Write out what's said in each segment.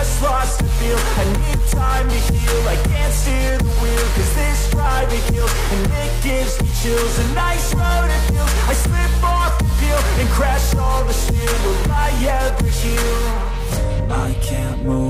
just lost the feel. I need time to heal. I can't steer the wheel Cause this drive it kills. And it gives me chills. A nice road it feels. I slip off the peel And crash all the steel. Will I ever heal? I can't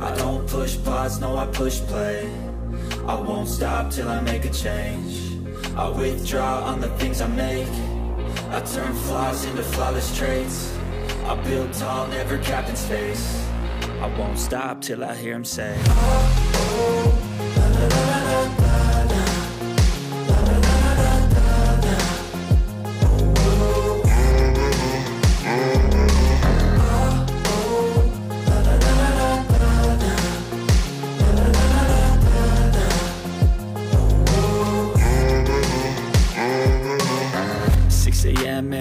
I don't push pause, no I push play. I won't stop till I make a change. I withdraw on the things I make. I turn flaws into flawless traits. I build tall, never capped in space. I won't stop till I hear him say oh, oh,